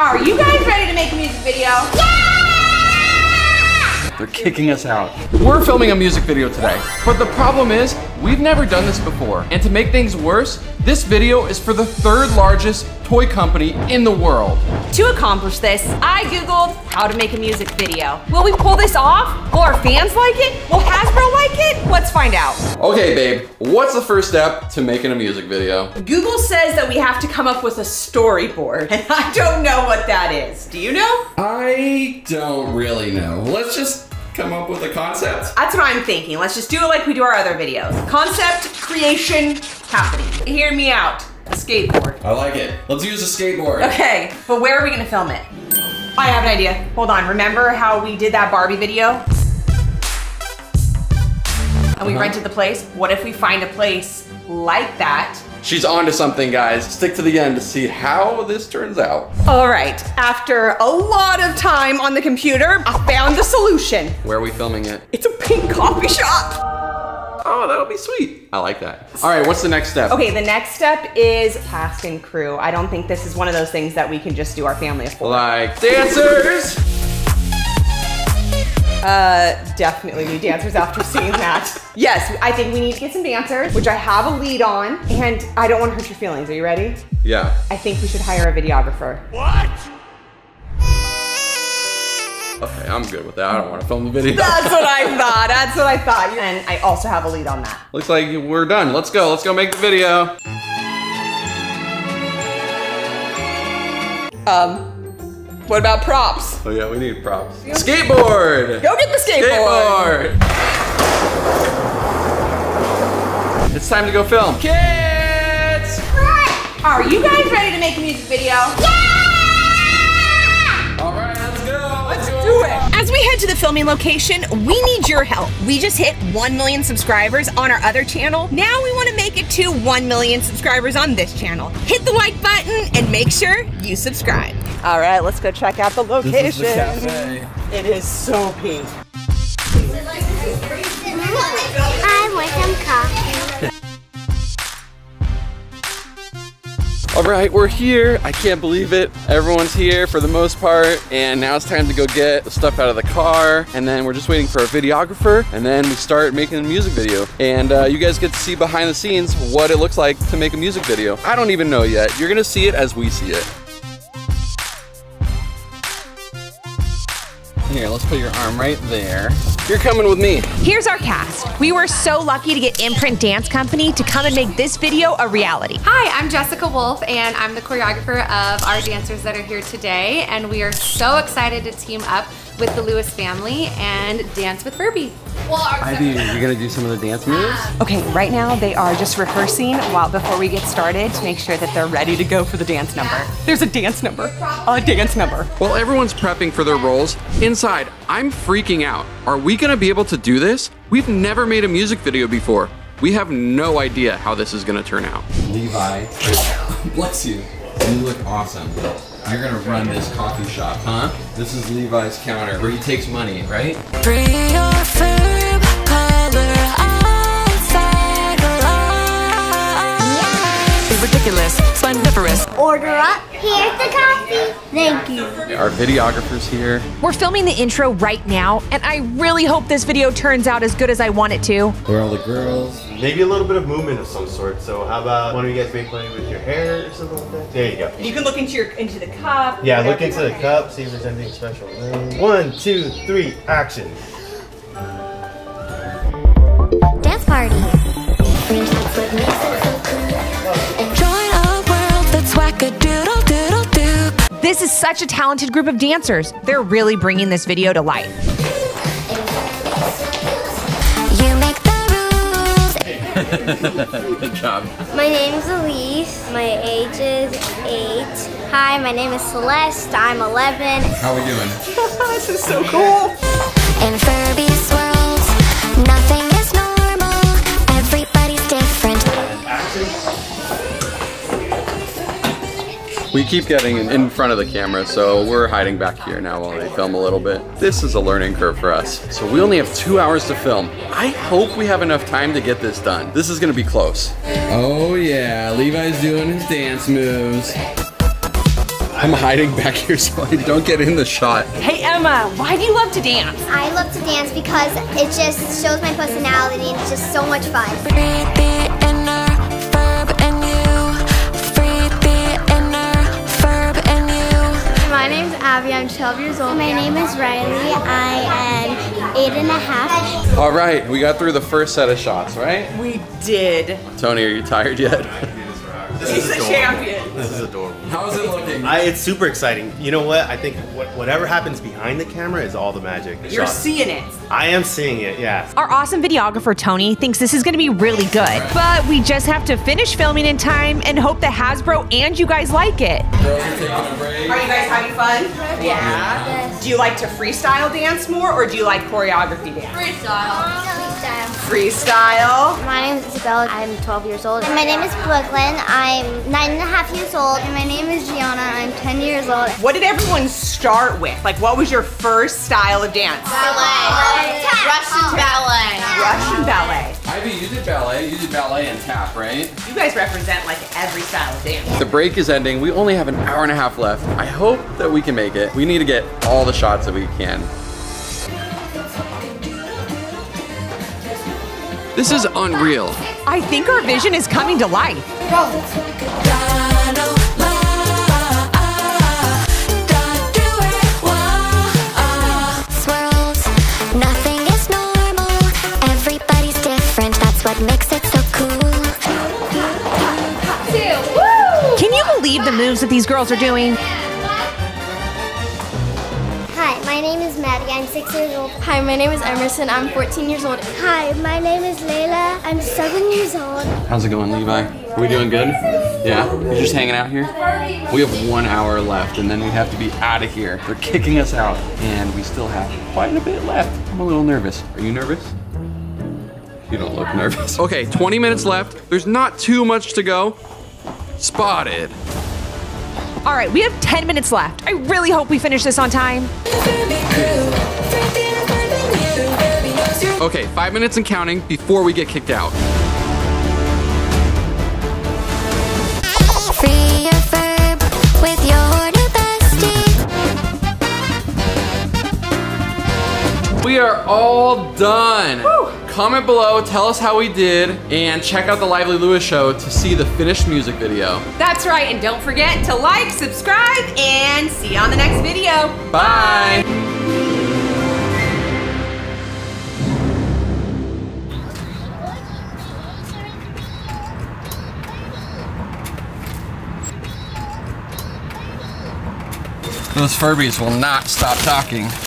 Are you guys ready to make a music video? They're kicking us out. We're filming a music video today, but the problem is we've never done this before. And to make things worse, this video is for the third largest toy company in the world. To accomplish this, I Googled how to make a music video. Will we pull this off? Will our fans like it? Will Hasbro like it? Let's find out. Okay, babe, what's the first step to making a music video? Google says that we have to come up with a storyboard, and I don't know what that come up with a concept. That's what I'm thinking. Let's just do it like we do our other videos. Concept, creation, happening. Hear me out. A skateboard. I like it. Let's use a skateboard. Okay, but where are we gonna film it? I have an idea. Hold on, remember how we did that Barbie video? And we Uh-huh. rented the place? What if we find a place like that? She's onto something, guys. Stick to the end to see how this turns out. All right, after a lot of time on the computer, I found the solution. Where are we filming it? It's a pink coffee shop. Oh, that'll be sweet. I like that. All right, what's the next step? Okay, the next step is cast and crew. I don't think this is one of those things that we can just do our family of four. Like dancers. Uh, definitely need dancers after seeing that. Yes, I think we need to get some dancers, which I have a lead on, and I don't want to hurt your feelings. Are you ready? Yeah. I think we should hire a videographer. What? Okay, I'm good with that. I don't want to film the video. That's what I thought. That's what I thought. And I also have a lead on that. Looks like we're done. Let's go. Let's go make the video. Um, what about props? Oh yeah, we need props. Skateboard. Go get the skateboard. Skateboard. It's time to go film. Kids. Are you guys ready to make a music video? All right, let's go. Let's Do it. As we head to the filming location, we need your help. We just hit 1 million subscribers on our other channel. Now we want to make it to 1 million subscribers on this channel. Hit the like button and make sure you subscribe. All right, let's go check out the location. This is the cafe. It is so pink. I want some coffee. All right, we're here. I can't believe it. Everyone's here for the most part. And now it's time to go get the stuff out of the car. And then we're just waiting for a videographer. And then we start making a music video. And uh, you guys get to see behind the scenes what it looks like to make a music video. I don't even know yet. You're gonna see it as we see it. Here, let's put your arm right there. You're coming with me. Here's our cast. We were so lucky to get Imprint Dance Company to come and make this video a reality. Hi, I'm Jessica Wolf, and I'm the choreographer of our dancers that are here today. And we are so excited to team up with the Lewis family and dance with Furby. Well, Ivy, you're gonna do some of the dance moves? Um, okay, right now they are just rehearsing while before we get started to make sure that they're ready to go for the dance number. There's a dance number. A dance number. While everyone's prepping for their roles, inside, I'm freaking out. Are we gonna be able to do this? We've never made a music video before. We have no idea how this is gonna turn out. Levi, bless you. You look awesome. You're gonna run this coffee shop, huh? This is Levi's counter where he takes money, right? Free your Furb color outside the line. Ridiculous, splendiferous. Order up. Here's the coffee. Thank you. Our videographer's here. We're filming the intro right now, and I really hope this video turns out as good as I want it to. Where are all the girls? Maybe a little bit of movement of some sort. So how about one of you guys maybe playing with your hair or something like that? There you go. You can look into your into the cup. Yeah, look into the cup, see if there's anything special. One, two, three, action. Dance party. Join a world that's wackadoodle doodle doo. This is such a talented group of dancers. They're really bringing this video to life. Good job. My name's Elise. My age is eight. Hi, my name is Celeste. I'm 11. How are we doing? this is so cool. In Furby's world, nothing We keep getting in- in front of the camera, so we're hiding back here now while they film a little bit. This is a learning curve for us. So we only have two hours to film. I hope we have enough time to get this done. This is gonna be close. Oh yeah, Levi's doing his dance moves. I I'm hiding back here so I don't get in the shot. Hey, Emma, why do you love to dance? I love to dance because it just shows my personality and it's just so much fun. Abby. I'm 12 years old. My name is Riley. I am eight and a half. All right, we got through the first set of shots, right? We did. Tony, are you tired yet? He's the champion. This is adorable. How's it looking? I, it's super exciting. You know what? I think what, whatever happens behind the camera is all the magic. The You're shots. seeing it. I am seeing it. Yeah. Our awesome videographer Tony thinks this is going to be really good, but we just have to finish filming in time and hope that Hasbro and you guys like it. Are you guys having fun? Yeah. Do you like to freestyle dance more or do you like choreography dance? Freestyle. Freestyle. My name is Isabella. I'm 12 years old. And my name is Brooklyn. I'm nine and a half years old. And my name is Gianna. I'm 10 years old. What did everyone start with? Like, what was your first style of dance? Ballet. Russian ballet. Russian ballet. Ivy, you did ballet. You did ballet and tap, right? You guys represent like every style of dance. The break is ending. We only have an hour and a half left. I hope that we can make it. We need to get all the shots that we can. This is unreal. I think our vision is coming to life. Swirls, nothing is normal. Everybody's different, that's what makes it so cool. Can you believe the moves that these girls are doing? Hi, my name is Maddie. I'm six years old. Hi, my name is Emerson. I'm 14 years old. Hi, my name is Layla. I'm seven years old. How's it going, Levi? Are we doing good? Yeah? You're just hanging out here? We have one hour left and then we have to be out of here. They're kicking us out and we still have quite a bit left. I'm a little nervous. Are you nervous? You don't look nervous. Okay, 20 minutes left. There's not too much to go. Spotted. All right, we have 10 minutes left. I really hope we finish this on time. Okay, five minutes and counting before we get kicked out. Free your Furb with your new bestie. We are all done. Comment below, tell us how we did, and check out the Lively Lewis show to see the finished music video. That's right, and don't forget to like, subscribe, and see you on the next video. Bye. Those Furbies will not stop talking.